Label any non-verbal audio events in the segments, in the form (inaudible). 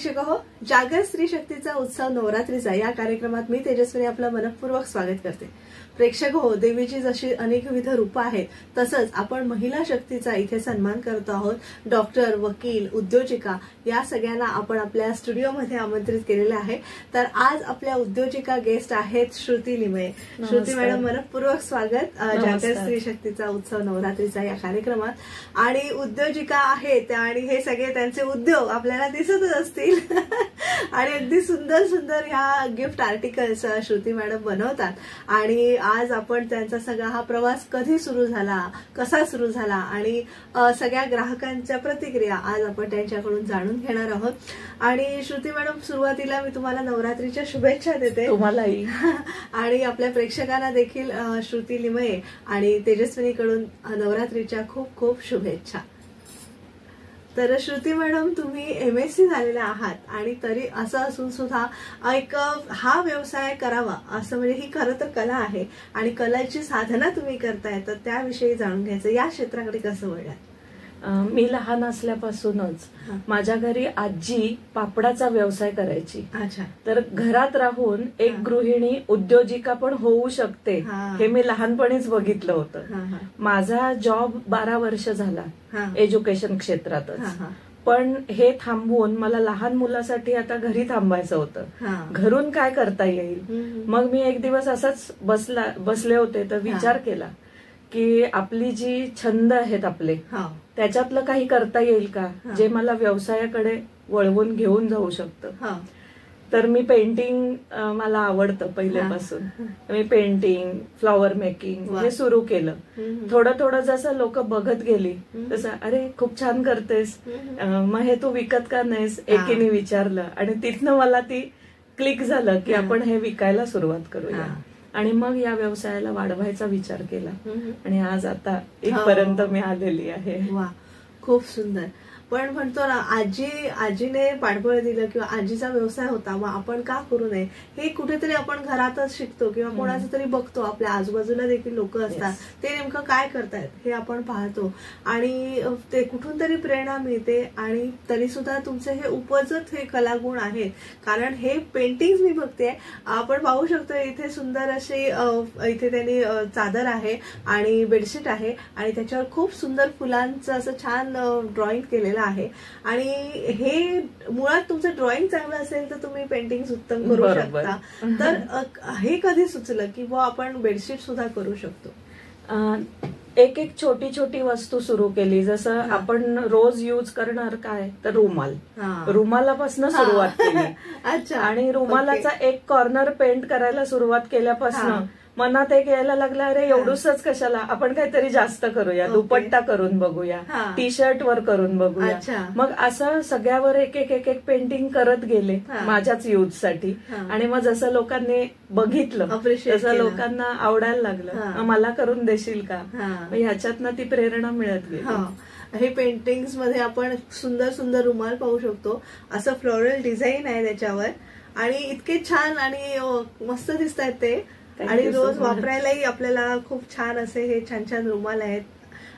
प्रेक्षक हो जागर स्त्री शक्तीचा उत्सव नवरात्रीचा या कार्यक्रमात मी तेजस्वी आपलं मनपूर्वक स्वागत करते. प्रेक्षक हो देवीची जशी अनेकविध रूपं आहेत तसंच आपण महिला शक्तीचा इथे सन्मान करतो आहोत. डॉक्टर वकील उद्योजिका या सगळ्यांना आपण आपल्या स्टुडिओमध्ये आमंत्रित केलेले आहे. तर आज आपल्या उद्योजिका गेस्ट आहेत श्रुती लिमये श्रुती मॅडम मनपूर्वक स्वागत जागर. स्त्री शक्तीचा उत्सव नवरात्रीचा या कार्यक्रमात. आणि उद्योजिका आहेत आणि हे सगळे त्यांचे उद्योग आपल्याला दिसतच असतील. (laughs) आणि अगदी सुंदर सुंदर ह्या गिफ्ट आर्टिकल्स श्रुती मॅडम बनवतात. आणि आज आपण त्यांचा सगळा हा प्रवास कधी सुरू झाला कसा सुरू झाला आणि सगळ्या ग्राहकांच्या प्रतिक्रिया आज आपण त्यांच्याकडून जाणून घेणार आहोत. आणि श्रुती मॅडम सुरुवातीला मी तुम्हाला नवरात्रीच्या शुभेच्छा देते. तुम्हालाही. (laughs) आणि आपल्या प्रेक्षकांना देखील श्रुती लिमये आणि तेजस्विनीकडून नवरात्रीच्या खूप खूप शुभेच्छा. तर श्रुती मॅडम तुम्ही एम एस सी झालेल्या आहात आणि तरी असं असून सुद्धा एक हा व्यवसाय करावा असं म्हणजे ही खरं तर कला आहे आणि कलाची साधना तुम्ही करताय तर त्याविषयी जाणून घ्यायचं. या क्षेत्राकडे कसं वळलात? मी लहान असल्यापासूनच. माझ्या घरी आजी पापडाचा व्यवसाय करायची. तर घरात राहून एक. गृहिणी उद्योजिका पण होऊ शकते हा. मी लहानपणीच बघितलं होतं. माझा जॉब बारा वर्ष झाला एज्युकेशन क्षेत्रातच. पण हे थांबवून मला लहान मुलासाठी आता घरी थांबायचं होतं. घरून काय करता येईल. मग मी एक दिवस असाच बसला बसले होते तर विचार केला की आपली जी छंद आहेत आपले त्याच्यातलं काही करता येईल का. जे मला व्यवसायाकडे वळवून घेऊन जाऊ शकतं हा तर मी पेंटिंग मला आवडतं पहिल्यापासून (laughs) मी पेंटिंग फ्लॉवर मेकिंग. हे सुरू केलं. थोडं थोडं जसं लोक बघत गेली. तसं अरे खूप छान करतेस मग हे तू विकत का नाहीस. एकीने विचारलं आणि तिथनं मला ती क्लिक झालं की. आपण हे विकायला सुरुवात करूया. आणि मग या व्यवसायाला वाढवायचा विचार केला. आणि आज आता इथपर्यंत मी आलेली आहे. वा खूप सुंदर. पण म्हणतो ना आजी आजीने पाठबळ दिलं किंवा आजीचा व्यवसाय होता मग आपण का करू नये? हे कुठेतरी आपण घरातच शिकतो किंवा कोणाचं तरी बघतो. आपल्या आजूबाजूला देखील लोक असतात. ते नेमकं काय करतायत हे आपण पाहतो. आणि ते कुठून तरी प्रेरणा मिळते आणि तरी सुद्धा तुमचे हे उपजत हे कलागुण आहेत. कारण हे पेंटिंग मी बघते. आपण पाहू शकतो इथे सुंदर अशी इथे त्यांनी चादर आहे आणि बेडशीट आहे आणि त्याच्यावर खूप सुंदर फुलांचं असं छान ड्रॉइंग केलेलं आहे. आणि हे मुळात तुमचं ड्रॉइंग चांगलं असेल तर तुम्ही पेंटिंग उत्तम करू. शकता. तर हे कधी सुचलं की बुवा आपण बेडशीट सुद्धा करू शकतो? एक एक छोटी छोटी वस्तू सुरू केली. जसं. आपण रोज यूज करणार काय? तर रुमाल. रुमालापासून सुरुवात केली. (laughs) अच्छा. आणि रुमालाचा एक कॉर्नर पेंट करायला सुरुवात. केल्यापासून मनात एक यायला लागला अरे एवढूसच कशाला आपण काहीतरी जास्त करूया. दुपट्टा करून बघूया. टी शर्ट वर करून बघूया. मग असं सगळ्यावर एक एक एक एक पेंटिंग करत गेले. माझ्याच यूजसाठी. आणि मग जसं लोकांनी बघितलं तसं. लोकांना आवडायला लागलं मला करून देशील का ह्याच्यातनं ती प्रेरणा मिळत गेली हा पेंटिंग्समध्ये आपण सुंदर सुंदर रुमाल पाहू शकतो असं फ्लोरल डिझाईन आहे त्याच्यावर आणि इतके छान आणि मस्त दिसत आहेत ते आणि रोज. वापरायलाही आपल्याला खूप छान असे हे छान छान रुमाल आहेत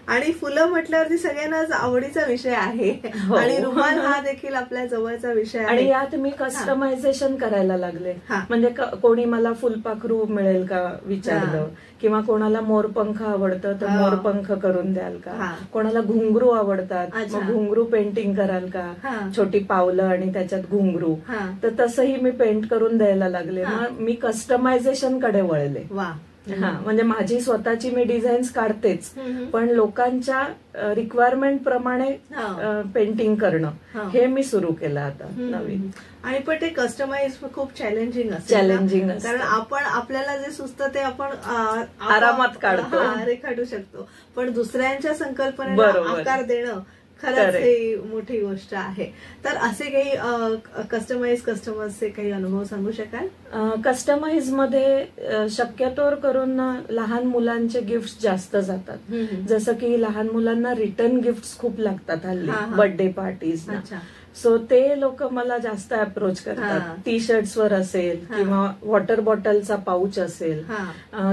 आणि फुलं म्हटल्यावरती सगळ्यांनाच आवडीचा विषय आहे हो. आणि रुमाल हा देखील आपल्या जवळचा विषय आणि आहे यात मी कस्टमायझेशन करायला लागले. म्हणजे कोणी मला फुलपाखरू मिळेल का विचारलं. किंवा कोणाला मोरपंख आवडतं तर. मोरपंख करून द्याल का. कोणाला घुंगरू आवडतात. मग घुंगरू पेंटिंग कराल का. छोटी पावलं आणि त्याच्यात घुंगरू. तर तसंही मी पेंट करून द्यायला लागले. मग मी कस्टमायझेशनकडे वळले वा हा म्हणजे माझी स्वतःची मी डिझाईन्स काढतेच. पण लोकांच्या रिक्वायरमेंट प्रमाणे. पेंटिंग करणं हा. मी सुरू केलं आता. नवीन आणि पण ते कस्टमाइज खूप चॅलेंजिंग. असतं. कारण आपण आपल्याला जे सुचतं ते आपण आरामात काढतो. रेखाटू शकतो पण दुसऱ्यांच्या संकल्पनेला. आकार देणं खरंच. ही मोठी गोष्ट आहे तर असे काही कस्टमाइज कस्टमर्सचे काही अनुभव सांगू शकाल कस्टमाइजमध्ये अ, शक्यतोवर करून लहान मुलांचे गिफ्ट जास्त जातात. जसं की लहान मुलांना रिटर्न गिफ्ट खूप लागतात हल्ली. बर्थडे पार्टीज अच्छा सो ते लोक मला जास्त अप्रोच. करतात टी शर्ट्स वर असेल. किंवा वॉटर बॉटलचा पाऊच असेल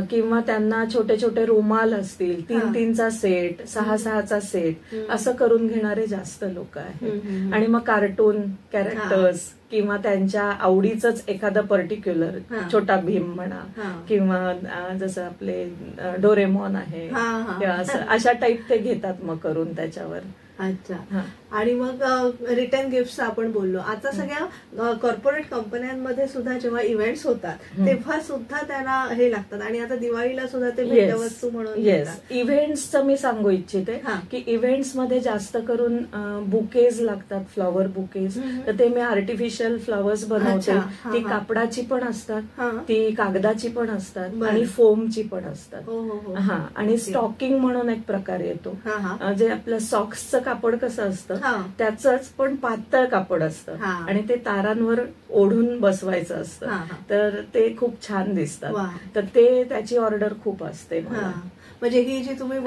किंवा त्यांना छोटे छोटे रुमाल असतील. तीन तीनचा सेट सहा सहाचा सेट. असं करून घेणारे जास्त लोक आहेत. आणि मग कार्टून कॅरेक्टर्स किंवा त्यांच्या आवडीच एखादं पर्टिक्युलर. छोटा भीम म्हणा. किंवा जसं आपले डोरेमॉन आहे. किंवा असं अशा टाईप ते घेतात मग करून त्याच्यावर अच्छा. आणि मग रिटर्न गिफ्ट आपण बोललो आता सगळ्या कॉर्पोरेट कंपन्यांमध्ये सुद्धा जेव्हा इव्हेंट्स होतात. तेव्हा सुद्धा त्यांना हे लागतात आणि आता दिवाळीला सुद्धा ते भेटवस्तू म्हणून. इव्हेंट्सचं मी सांगू इच्छिते. की इव्हेंट्समध्ये जास्त करून बुकेज लागतात फ्लॉवर बुकेज. तर ते मी आर्टिफिशियल फ्लॉवर्स बनवते ती. कापडाची पण असतात. ती कागदाची पण असतात. आणि फोमची पण असतात हो हो हो हा आणि. स्टॉकिंग म्हणून एक प्रकार येतो जे आपलं सॉक्सचं कापड कसं असतं हा. त्याच पण पातळ कापड असतं हा. आणि ते तारांवर ओढून बसवायचं हा, असतं हा. तर ते खूप छान. दिसतात तर ते त्याची ऑर्डर खूप असते हा. म्हणजे ही जी तुम्ही हा,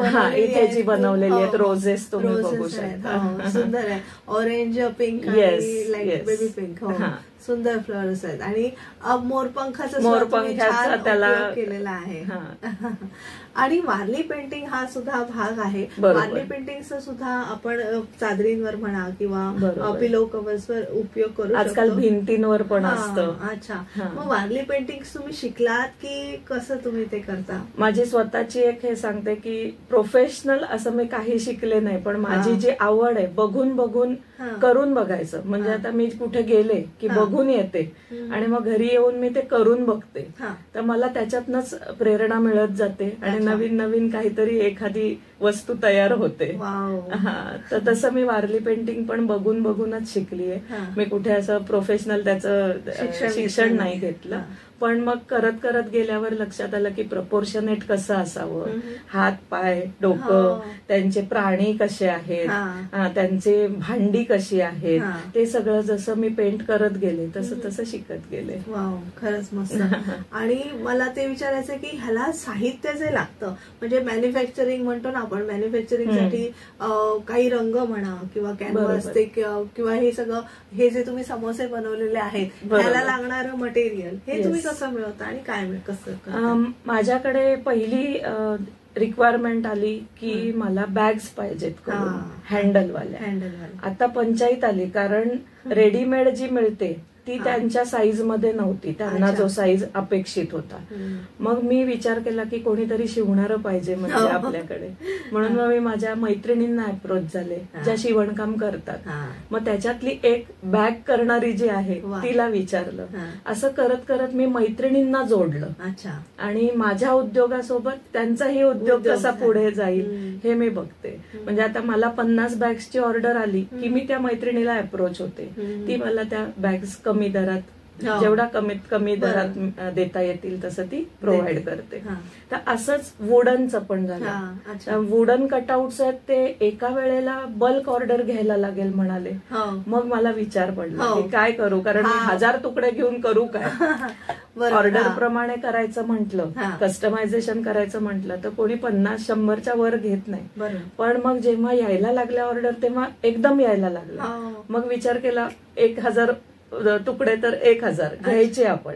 बनवलेली आहेत, हो, roses तुम्ही बघू. शकता. हो, सुंदर आहे orange pink light. Baby pink हो हा. सुंदर फ्लॉवर्स आहेत आणि मोरपंखाचा मोरपंखाचा त्याला- केलेला आहे हा. (laughs) आणि वारली पेंटिंग हा सुद्धा भाग आहे. वारली पेंटिंगचा सुद्धा आपण चादरींवर म्हणा किंवा. पिलो कव्हर्सवर उपयोग करू आजकाल. भिंतींवर पण असतं अच्छा. मग वारली पेंटिंग तुम्ही शिकलात की कसं तुम्ही ते करता माझी स्वतःची एक हे सांगते की प्रोफेशनल असं मी काही शिकले नाही पण माझी. जी आवड आहे बघून बघून. करून बघायचं म्हणजे. आता मी कुठे गेले की. बघून येते. आणि मग घरी येऊन मी ते करून बघते तर मला त्याच्यातनच प्रेरणा मिळत जाते आणि. नवीन नवीन काहीतरी एखादी वस्तू तयार होते हा तर तसं मी वारली पेंटिंग पण बघून बघूनच शिकली. आहे मी कुठे असं प्रोफेशनल त्याचं शिक्षण नाही. घेतलं. पण मग करत करत गेल्यावर लक्षात आलं की प्रपोर्शनेट कसं असावं. हात पाय हो. डोकं त्यांचे प्राणी कसे आहेत हा. हा, त्यांचे भांडी कशी आहेत हा. ते सगळं जसं मी पेंट करत गेले तसं तसं शिकत गेले वाव खरंच मस्त (laughs) आणि मला ते विचारायचं की ह्याला साहित्य जे लागतं म्हणजे मॅन्युफॅक्चरिंग म्हणतो ना आपण मॅन्युफॅक्चरिंगसाठी अं, काही रंग म्हणा किंवा कॅनव्हास. ते किंवा हे सगळं हे जे तुम्ही समोसे बनवलेले आहेत. ह्याला लागणारं मटेरियल हे. तुम्ही कसं मिळवता आणि काय कसं माझ्याकडे पहिली रिक्वायरमेंट आली की मला बॅग्स पाहिजेत. हँडलवाल्या हँडलवाले आता पंचायत आली कारण रेडीमेड जी मिळते ती. त्यांच्या साईजमध्ये नव्हती त्यांना. जो साईज अपेक्षित होता. मग मी विचार केला की कोणीतरी शिवणारं पाहिजे म्हणजे हो. आपल्याकडे म्हणून मग मी माझ्या मैत्रिणींना अप्रोच झाले. ज्या शिवणकाम करतात. मग त्याच्यातली एक बॅग करणारी जी आहे. तिला विचारलं. असं करत करत मी मैत्रिणींना जोडलं आणि माझ्या उद्योगासोबत त्यांचाही उद्योग उद्योग कसा. पुढे जाईल. हे मी बघते म्हणजे आता मला पन्नास बॅग्सची ऑर्डर आली की मी त्या मैत्रिणीला अप्रोच होते. ती मला त्या बॅग्स कमी दरात हो. जेवढा कमीत कमी. दरात देता येतील तसं ती प्रोव्हाइड. करते. तर असंच वुडनचं पण झालं. वुडन कटआउट्स आहेत ते एका वेळेला बल्क ऑर्डर घ्यायला लागेल म्हणाले हो मग मला विचार पडला हो. की काय करू कारण मी. हजार तुकडे घेऊन करू काय (laughs) ऑर्डर. प्रमाणे करायचं म्हटलं. कस्टमायझेशन करायचं म्हटलं तर कोणी पन्नास शंभरच्या वर घेत नाही पण मग जेव्हा यायला लागल्या ऑर्डर तेव्हा एकदम यायला लागल्या हो. मग विचार केला एक हजार तुकडे तर एक हजार घ्यायचे आपण.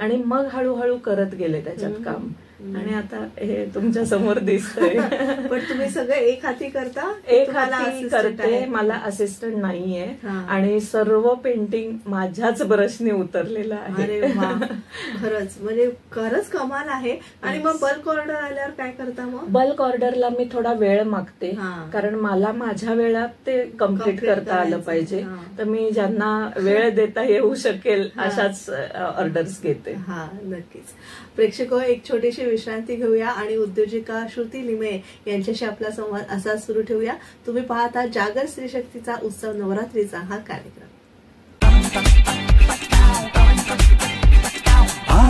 आणि मग हळूहळू करत गेले त्याच्यात. काम आणि आता हे तुमच्यासमोर दिसतंय. (laughs) पण तुम्ही सगळं एक हाती करता? एक हाती करते? मला असिस्टंट नाहीये. आणि सर्व पेंटिंग माझ्याच ब्रशने उतरलेलं आहे. (laughs) खरंच. म्हणजे खरंच कमाल आहे. आणि मग बल्क ऑर्डर आल्यावर काय करता मग? बल्क ऑर्डरला मी थोडा वेळ मागते. कारण मला माझ्या वेळात ते कंप्लीट करता आलं. पाहिजे. तर मी ज्यांना वेळ देता येऊ शकेल. अशाच ऑर्डर्स घेते. हा नक्कीच. प्रेक्षक हो, एक छोटीशी विश्रांती घेऊया आणि उद्योजिका श्रुती लिमे यांच्याशी आपला संवाद असा सुरू ठेवूया. तुम्ही पाहता जागर स्त्री शक्तीचा उत्सव नवरात्रीचा हा कार्यक्रम.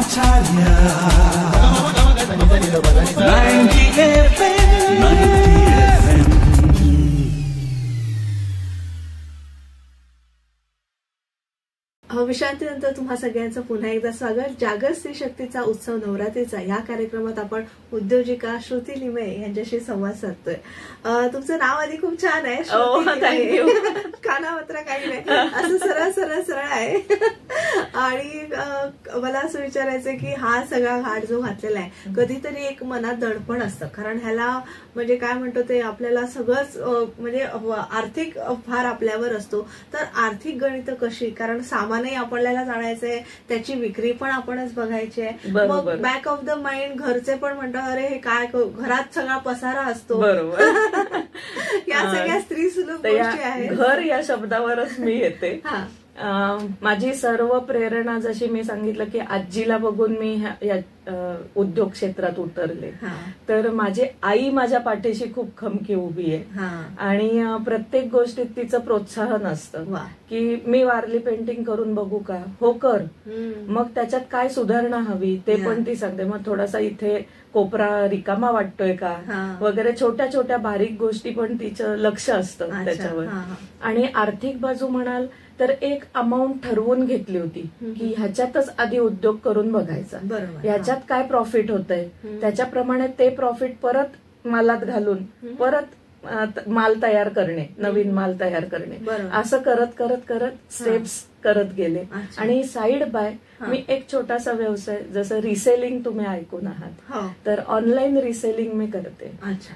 Acharya विश्रांतीनंतर तुम्हा सगळ्यांचं पुन्हा एकदा स्वागत. जागर स्त्री शक्तीचा उत्सव नवरात्रीचा या कार्यक्रमात आपण उद्योजिका श्रुती लिमे यांच्याशी संवाद साधतोय. तुमचं नाव आधी खूप छान आहे. you. (laughs) कानामात्र काही नाही. असं सरळ सरळ सरळ आहे. (laughs) आणि मला असं विचारायचं की हा सगळा घाट जो घातलेला आहे कधीतरी एक मनात दडपण असतं. कारण ह्याला म्हणजे काय म्हणतो ते आपल्याला सगळंच म्हणजे आर्थिक भार आपल्यावर असतो. तर आर्थिक गणित कशी? कारण सामानही आपल्याला जाणायचंय त्याची विक्री पण आपणच बघायची आहे. मग. बॅक ऑफ द माइंड घरचे पण म्हणतात अरे हे काय घरात सगळा पसारा असतो. बरोबर. (laughs) या. सगळ्या स्त्री सुलभ गोष्टी आहेत. घर या शब्दावरच मी येते. हा. माझी सर्व प्रेरणा जशी मी सांगितलं की आजीला बघून मी या उद्योग क्षेत्रात उतरले. तर माझी आई माझ्या पाठीशी खूप खमकी उभी आहे. आणि प्रत्येक गोष्टीत तिचं प्रोत्साहन असतं. की मी वारली पेंटिंग करून बघू का? हो कर. मग त्याच्यात काय सुधारणा हवी? ते. पण ती सांगते. मग थोडासा इथे कोपरा रिकामा वाटतोय का. वगैरे छोट्या छोट्या बारीक गोष्टी पण तिचं लक्ष असतं. त्याच्यावर. आणि आर्थिक बाजू म्हणाल तर एक अमाऊंट ठरवून घेतली होती. की ह्याच्यातच आधी उद्योग करून बघायचा ह्याच्यात काय प्रॉफिट होतंय हम्म. त्याच्याप्रमाणे ते प्रॉफिट परत मालात घालून. परत माल तयार करणे नवीन माल तयार करणे. असं करत करत करत स्टेप्स करत गेले. आणि साईड बाय हा. मी एक छोटासा व्यवसाय जसं रिसेलिंग तुम्ही ऐकून आहात हो. तर ऑनलाईन रिसेलिंग मी करते.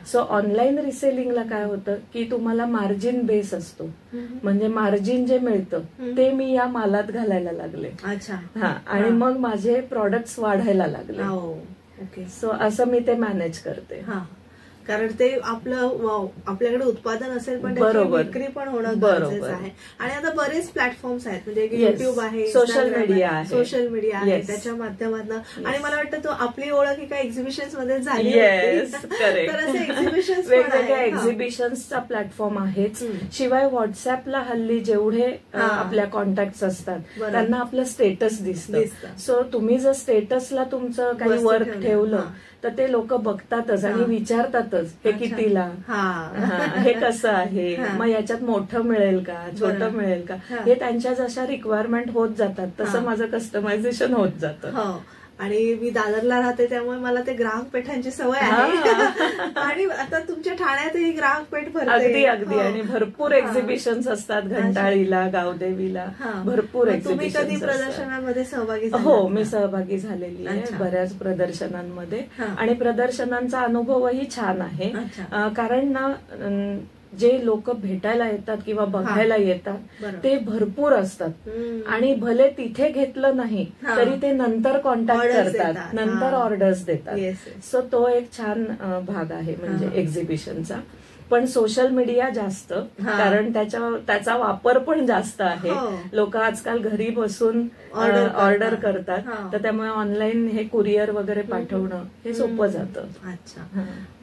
सो ऑनलाईन रिसेलिंगला काय होतं की तुम्हाला मार्जिन बेस असतो. म्हणजे मार्जिन जे मिळतं. ते मी या मालात घालायला लागले. अच्छा. हा. आणि हा. मग माझे प्रॉडक्ट्स वाढायला लागले. हो. ओके सो असं मी ते मॅनेज करते. हा. कारण ते आपलं वाव, आपल्याकडे उत्पादन असेल पण. विक्री पण होणं. गरजेचं आहे आणि आता बरेच प्लॅटफॉर्म्स आहेत म्हणजे. युट्यूब आहे Social media आहे. सोशल मीडिया आहे. त्याच्या माध्यमातून. आणि मला वाटतं तो आपली ओळख एका एक्झिबिशनमध्ये झाली (laughs) तर असे एक्झिबिशन वेगवेगळ्या एक्झिबिशन्सचा प्लॅटफॉर्म आहेच. शिवाय व्हॉट्सअपला हल्ली जेवढे. आपल्या कॉन्टॅक्ट असतात. त्यांना आपलं स्टेटस दिसतं. सो तुम्ही जर स्टेटसला तुमचं काही वर्क ठेवलं. तर ते लोक बघतातच आणि हा. विचारतातच हे. कितीला हा कसं आहे. मग याच्यात मोठं मिळेल का छोटं. मिळेल का हा. त्यांच्या जशा रिक्वायरमेंट होत जातात तसं. माझं कस्टमायझेशन होत जातं हो आणि मी दादरला राहते त्यामुळे मला ते ग्राहक पेठांची सवय आहे (laughs) आणि आता तुमच्या ठाण्यातही ग्राहक पेठ भरते अगदी अगदी हो. आणि भरपूर. एक्झिबिशन्स असतात घंटाळीला गावदेवीला. भरपूर तुम्ही कधी प्रदर्शनामध्ये सहभागी हो? मी सहभागी झालेली आहे. बऱ्याच प्रदर्शनांमध्ये. आणि प्रदर्शनांचा अनुभवही छान आहे कारण ना जे लोक भेटायला येतात किंवा बघायला येतात. ते भरपूर असतात. आणि भले तिथे घेतलं नाही. तरी ते नंतर कॉन्टॅक्ट करतात. नंतर. ऑर्डर्स देतात. सो तो एक छान भाग आहे म्हणजे. एक्झिबिशनचा पण सोशल मीडिया जास्त. कारण त्याच्या त्याचा वापर पण जास्त आहे हो. लोक आजकाल घरी बसून. ऑर्डर करतात. तर त्यामुळे ऑनलाईन हे कुरिअर वगैरे पाठवणं हे सोपं जातं अच्छा.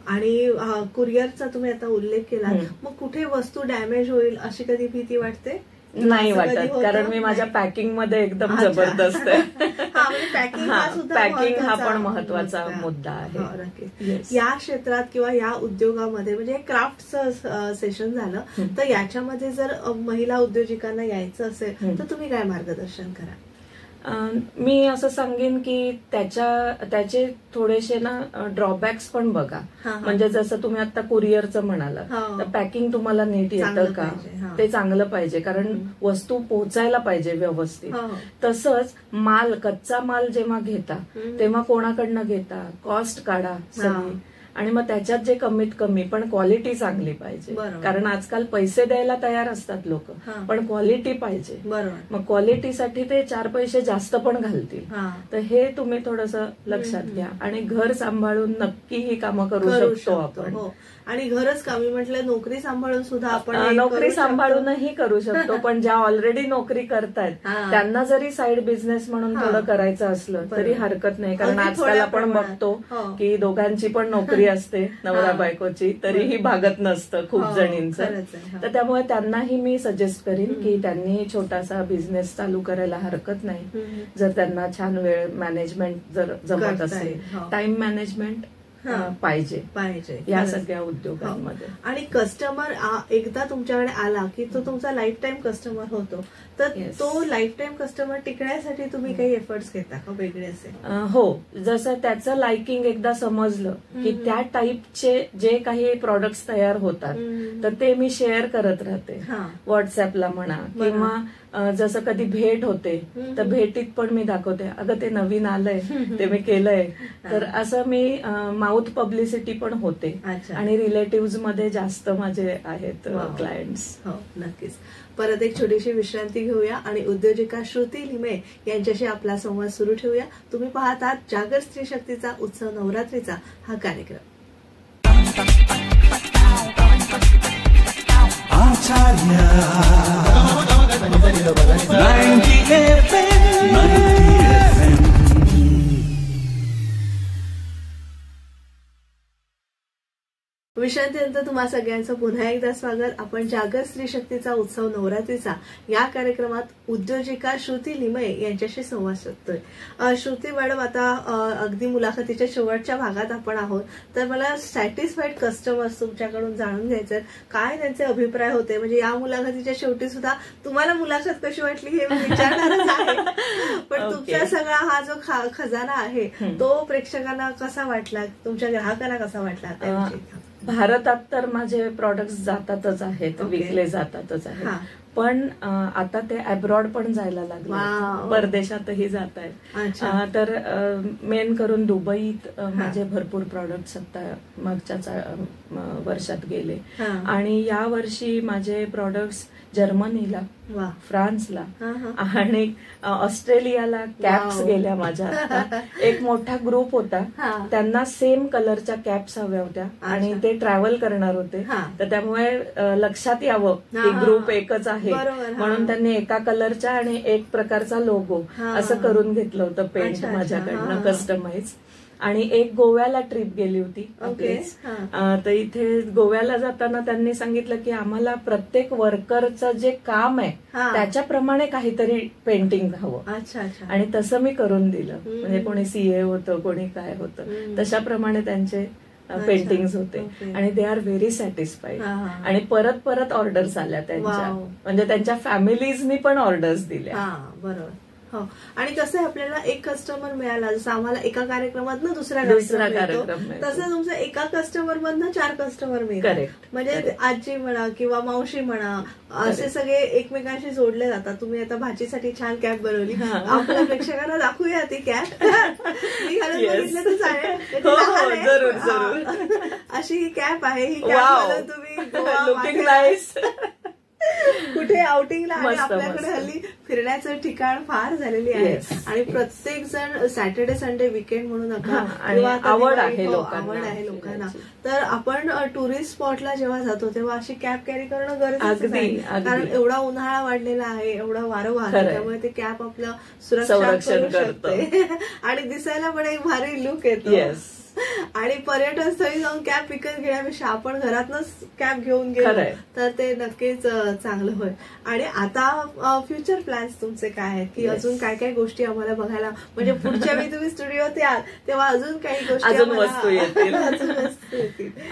आणि कुरिअरचा तुम्ही आता उल्लेख केला. मग कुठे वस्तू डॅमेज होईल अशी कधी भीती वाटते नाही वाटत? कारण मी माझ्या. पॅकिंगमध्ये एकदम. जबरदस्त (laughs) हा, म्हणजे हा पॅकिंग हा पण महत्त्वाचा मुद्दा आहे. या क्षेत्रात किंवा या उद्योगामध्ये म्हणजे क्राफ्टचं सेशन झालं. तर याच्यामध्ये जर महिला उद्योजिकांना यायचं असेल. तर तुम्ही काय मार्गदर्शन करा मी असं सांगेन की त्याच्या त्याचे थोडेसे ना ड्रॉबॅक्स पण बघा. म्हणजे जसं तुम्ही आता कुरिअरचं म्हणाला हो. तर पॅकिंग तुम्हाला नीट येतं का. ते चांगलं पाहिजे कारण. वस्तू पोहोचायला पाहिजे व्यवस्थित हो. तसंच माल कच्चा माल जेव्हा घेता. तेव्हा कोणाकडनं घेता कॉस्ट काढा. सगळी आणि मग त्याच्यात जे कमीत कमी पण क्वालिटी चांगली पाहिजे. कारण आजकाल पैसे द्यायला तयार असतात लोक. पण क्वालिटी पाहिजे मग क्वालिटीसाठी ते चार पैसे जास्त पण घालतील तर हे तुम्ही थोडस लक्षात. घ्या आणि घर सांभाळून नक्की ही कामं करू शकतो आपण हो आणि घरच कमी म्हटलं नोकरी सांभाळून सुद्धा आपण नोकरी. सांभाळूनही करू शकतो (laughs) पण ज्या ऑलरेडी नोकरी करतायत. त्यांना जरी साईड बिझनेस म्हणून. थोडं करायचं असलं. तरी हरकत नाही कारण आजकाल आपण. बघतो हो. की दोघांची पण नोकरी असते नवरा. बायकोची तरीही भागत नसतं खूप हो, जणींचं हो. तर त्यामुळे त्यांनाही मी सजेस्ट करीन. की त्यांनी छोटासा बिझनेस चालू करायला हरकत नाही. जर त्यांना छान वेळ मॅनेजमेंट जर जमत असेल. टाइम मॅनेजमेंट हा. पाहिजे पाहिजे या. सगळ्या उद्योगांमध्ये आणि कस्टमर एकदा तुमच्याकडे आला की तो तुमचा लाईफ टाईम कस्टमर होतो तर Yes. तो लाईफ टाईम कस्टमर टिकण्यासाठी तुम्ही काही एफर्ट्स घेता का वेगळे असे हो जसं त्याचं लाइकिंग एकदा समजलं की. त्या टाईपचे जे काही प्रोडक्ट्स तयार होतात. तर ते मी शेअर करत राहते हा. व्हॉट्सअपला म्हणा. किंवा जसं कधी भेट होते. तर भेटीत पण मी दाखवते अगं ते नवीन आलंय ते मी केलंय तर असं मी माउथ पब्लिसिटी पण होते. आणि रिलेटिव्हमध्ये जास्त माझे आहेत. क्लायंट्स हो नक्कीच परत एक छोटीशी विश्रांती घेऊया आणि उद्योजिका श्रुती लिमे यांच्याशी आपला संवाद सुरू ठेवूया. तुम्ही पाहतात जागर स्त्री शक्तीचा उत्सव नवरात्रीचा हा कार्यक्रम. विश्रांतीनंतर तुम्हा सगळ्यांचं पुन्हा एकदा स्वागत. आपण जागर स्त्री शक्तीचा उत्सव नवरात्रीचा या कार्यक्रमात उद्योजिका श्रुती लिमये यांच्याशी संवाद साधतोय. श्रुती मॅडम आता अगदी मुलाखतीच्या शेवटच्या भागात आपण आहोत. तर मला सॅटिस्फाईड कस्टमर्स तुमच्याकडून जाणून घ्यायचं काय त्यांचे अभिप्राय होते? म्हणजे या मुलाखतीच्या शेवटी सुद्धा तुम्हाला मुलाखत कशी वाटली हे विचारणारच आहे. पण. तुमचा सगळा हा जो खजाना आहे तो प्रेक्षकांना कसा वाटला? तुमच्या ग्राहकांना कसा वाटला. भारतात तर माझे प्रॉडक्ट्स जातातच आहेत. विकले जातातच. आहेत पण आता ते अब्रॉड पण जायला. लागले परदेशातही जात आहेत तर मेन करून दुबईत माझे भरपूर प्रॉडक्ट्स आता मागच्या वर्षात गेले. आणि या वर्षी माझे प्रॉडक्ट्स जर्मनीला फ्रान्सला. आणि ऑस्ट्रेलियाला कॅप्स. गेल्या माझ्या आता. (laughs) एक मोठा ग्रुप होता. त्यांना सेम कलरच्या कॅप्स हव्या होत्या आणि ते ट्रॅव्हल करणार होते. तर त्यामुळे लक्षात यावं की. ग्रुप एकच आहे. म्हणून त्यांनी एका कलरच्या आणि एक प्रकारचा लोगो. असं करून घेतलं होतं पेंट. माझ्याकडनं. कस्टमाइज आणि एक गोव्याला ट्रिप गेली होती ओके. तर इथे गोव्याला जाताना त्यांनी सांगितलं की आम्हाला प्रत्येक वर्करचं जे काम आहे. त्याच्याप्रमाणे काहीतरी पेंटिंग हवं अच्छा अच्छा आणि तसं मी करून दिलं. म्हणजे कोणी सीए होतं कोणी काय. होतं तशाप्रमाणे त्यांचे. पेंटिंग्स होते. आणि दे आर व्हेरी सॅटिस्फाईड. आणि परत परत ऑर्डर्स आल्या त्यांच्या. म्हणजे त्यांच्या फॅमिलीजनी पण ऑर्डर्स दिल्या बरोबर आणि कसं आहे आपल्याला एक कस्टमर मिळाला जसं आम्हाला एका कार्यक्रमात दुसरा दुसरा कार्यक्रम. तसं तुमचं एका कस्टमर मधनं चार कस्टमर मिळतात. म्हणजे. आजी म्हणा किंवा मावशी म्हणा असे. सगळे एकमेकांशी जोडले जातात तुम्ही आता भाजीसाठी छान कॅप बनवली हा. आपल्या प्रेक्षकांना दाखवूया ती कॅप (laughs) मी घालून Yes. बघितलं तर चालेल ती हो, हो. जरूर, हा. अशी ही कॅप आहे ही घालून तुम्ही (laughs) (laughs) कुठे आउटिंगला आणि आपल्याकडे. हल्ली फिरण्याचं ठिकाण फार झालेली आहे. आणि प्रत्येक जण सॅटर्डे संडे विकेंड म्हणू नका आणि किंवा आता आवड आहे हो, लोकांना आवड आहे लोकांना फिरायची. तर आपण टुरिस्ट स्पॉटला जेव्हा जातो तेव्हा अशी कॅब कॅरी करणं गरजेचं आहे. कारण एवढा उन्हाळा वाढलेला आहे एवढा वारं वाहतं. त्यामुळे ते कॅप आपलं सुरक्षा संरक्षण (laughs) आणि दिसायला पण एक भारी लुक येतो. आणि पर्यटन स्थळी जाऊन कॅब विकत घेण्यापेक्षा आपण घरातनच कॅब घेऊन गेलो. तर ते नक्कीच चांगलं होईल आणि आता फ्युचर प्लॅन्स तुमचे काय आहेत की. अजून काय काय गोष्टी आम्हाला बघायला म्हणजे पुढच्या वेळी तुम्ही स्टुडिओत याल तेव्हा अजून काही गोष्टी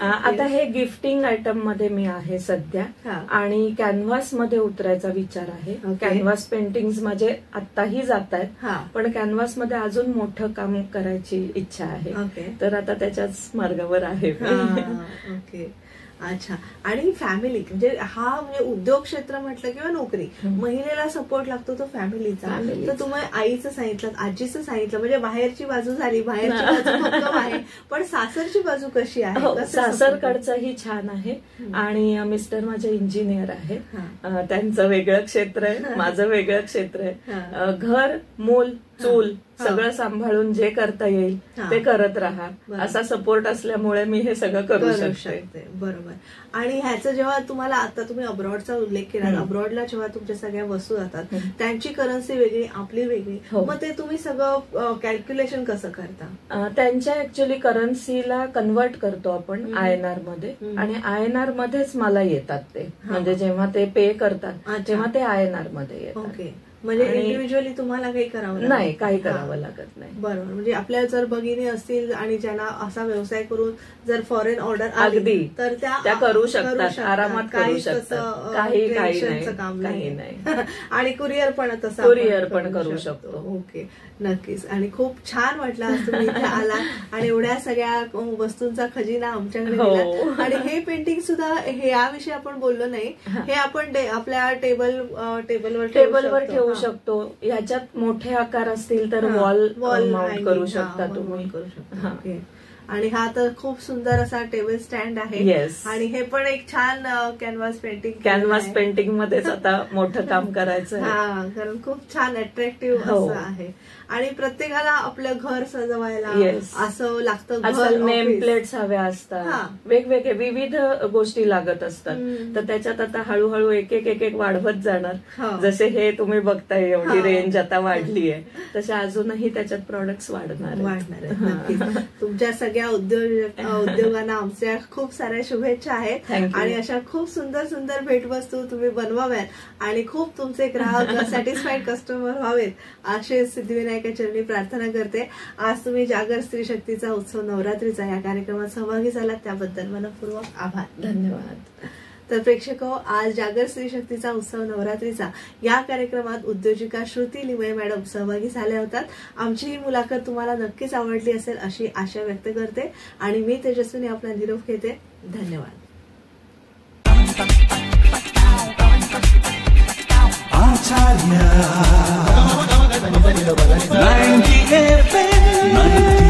(laughs) आता हे गिफ्टिंग आयटममध्ये मी आहे सध्या. आणि कॅनव्हासमध्ये उतरायचा विचार आहे. कॅनव्हास पेंटिंग माझे आत्ताही जात आहेत पण कॅनव्हासमध्ये अजून मोठं काम करायची इच्छा आहे Okay. तर आता त्याच्याच मार्गावर आहे. हा, ओके अच्छा आणि फॅमिली म्हणजे हा म्हणजे उद्योग क्षेत्र म्हटलं किंवा नोकरी. महिलेला सपोर्ट लागतो तो फॅमिलीचा. तर तुम्ही आईचं सांगितलं आजीचं सांगितलं म्हणजे बाहेरची बाजू झाली बाहेरची बाजू आहे पण सासरची बाजू कशी आहे हो support सासरकडचंही छान आहे. आणि मिस्टर माझे इंजिनियर हा. अ, त्यांचं वेगळं क्षेत्र आहे माझं वेगळं क्षेत्र आहे हा. घर मूल चूल. सगळं सांभाळून जे करता येईल. ते करत राहा. असा सपोर्ट असल्यामुळे मी हे सगळं करू शकते बरोबर आणि ह्याचं जेव्हा तुम्हाला आता तुम्ही अब्रॉडचा उल्लेख केला. अब्रॉडला जेव्हा तुमच्या सगळ्या वस्तू जातात. त्यांची करन्सी वेगळी आपली वेगळी हो. मग ते तुम्ही सगळं कॅल्क्युलेशन कसं करता त्यांच्या ऍक्च्युली करन्सीला कन्वर्ट करतो आपण. आय एन आरमध्ये. आणि आय एन आर मध्येच मला येतात ते. म्हणजे जेव्हा ते पे करतात. तेव्हा ते आय एन आरमध्ये येतात ओके म्हणजे इंडिव्हिज्युअली तुम्हाला काही करावं लागत नाही काही. करावं लागत नाही. बरोबर. म्हणजे आपल्या जर भगिनी असतील आणि ज्यांना असा व्यवसाय करून जर फॉरेन ऑर्डर अगदी. तर त्या करू शकतात, आरामात करू शकतात. काही- काही टेन्शनचं नाही, काम नाही. (laughs) आणि कुरिअर पण तसं आपण पण करू शकतो. ओके. नक्कीच. आणि खूप छान वाटलं आज तुम्ही (laughs) आला आणि एवढ्या सगळ्या वस्तूंचा खजिना आमच्याकडे हो. आणि हे पेंटिंग सुद्धा हे याविषयी आपण बोललो नाही. हे. आपण आपल्या टेबल टेबलवर टेबलवर. ठेवू हा. शकतो. ह्याच्यात मोठे आकार असतील तर वॉल wall माउंट करू शकता तुम्ही. हा. आणि हा तर खूप सुंदर असा टेबल स्टँड आहे. आणि हे पण एक छान कॅनव्हास पेंटिंग कॅनव्हास पेंटिंग मध्येच आता मोठं काम करायचं हा कारण खूप छान अट्रॅक्टिव्ह हो. असं आहे आणि प्रत्येकाला आपलं घर सजवायला. असं लागतं नेम. प्लेट्स हव्या हा. असतात वेगवेगळे विविध गोष्टी लागत असतात. तर त्याच्यात आता हळूहळू एक एक एक एक वाढवत जाणार हो. जसे हे तुम्ही बघताय एवढी हो. रेंज आता वाढली आहे (laughs) तसे अजूनही त्याच्यात प्रोडक्ट्स वाढणार. वाढणार हा. तुमच्या सगळ्या उद्योग (laughs) उद्योगांना आमच्या खूप साऱ्या शुभेच्छा आहेत. आणि अशा खूप सुंदर सुंदर भेटवस्तू तुम्ही बनवाव्यात. आणि खूप तुमचे ग्राहक (laughs) सॅटिस्फाईड कस्टमर व्हावेत असे सिद्धिविनायका चरणी प्रार्थना करते. आज तुम्ही जागर स्त्री शक्तीचा उत्सव नवरात्रीचा या कार्यक्रमात सहभागी झालात. त्याबद्दल मनपूर्वक आभार. धन्यवाद. तर प्रेक्षक हो, आज जागर स्त्री शक्तीचा उत्सव नवरात्रीचा. या कार्यक्रमात उद्योजिका श्रुती लिमये मॅडम सहभागी झाल्या होतात. आमची ही मुलाखत तुम्हाला नक्कीच आवडली असेल अशी आशा व्यक्त करते. आणि मी तेजस्विनी आपला निरोप घेते. धन्यवाद. आचार्य. 90 FM